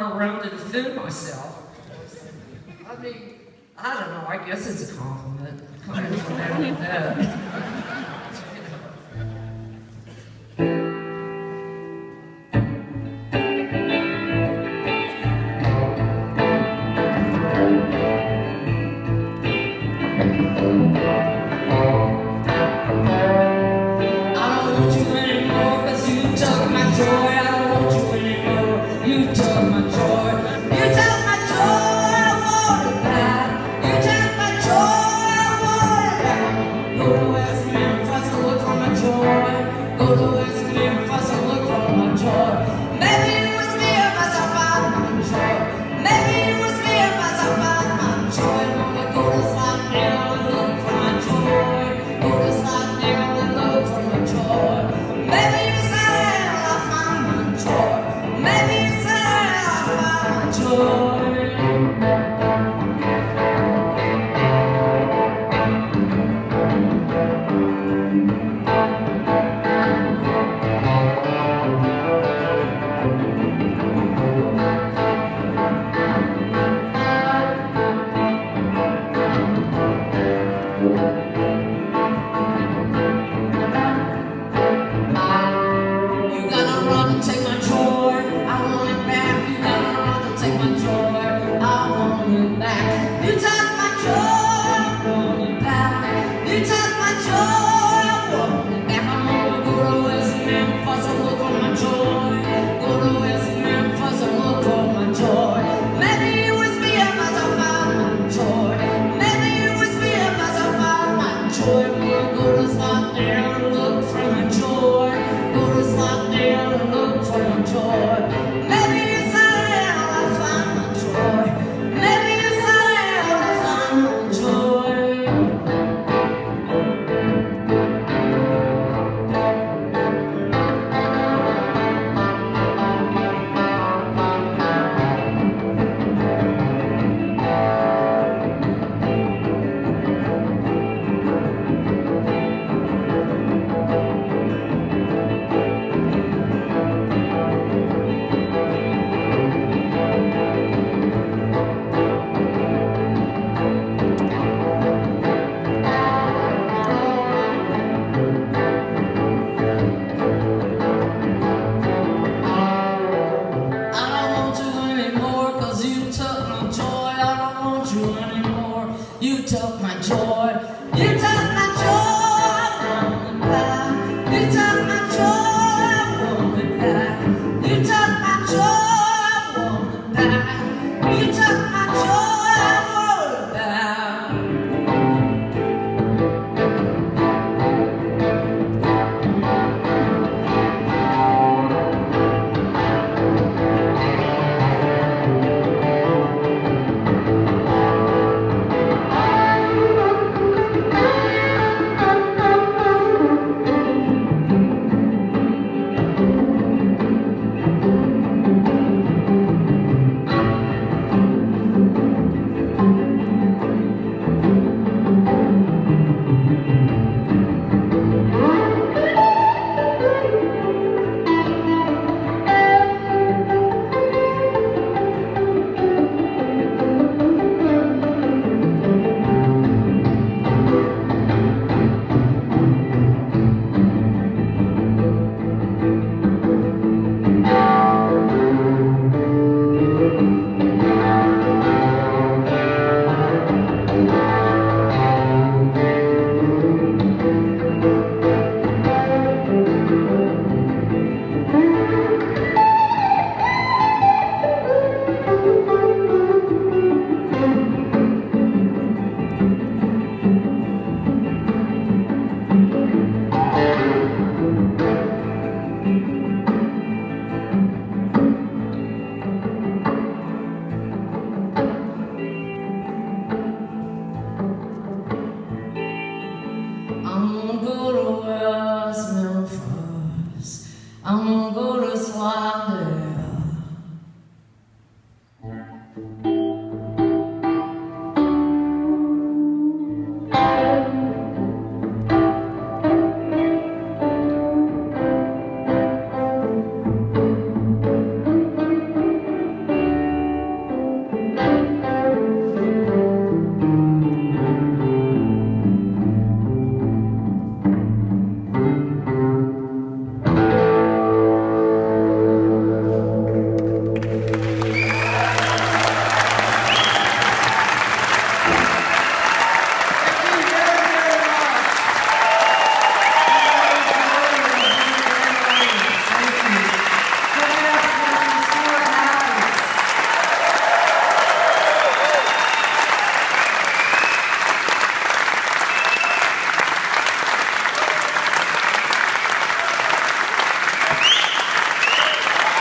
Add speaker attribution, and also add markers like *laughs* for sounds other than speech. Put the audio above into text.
Speaker 1: around to defend myself. I mean, I don't know. I guess it's a compliment. *laughs* história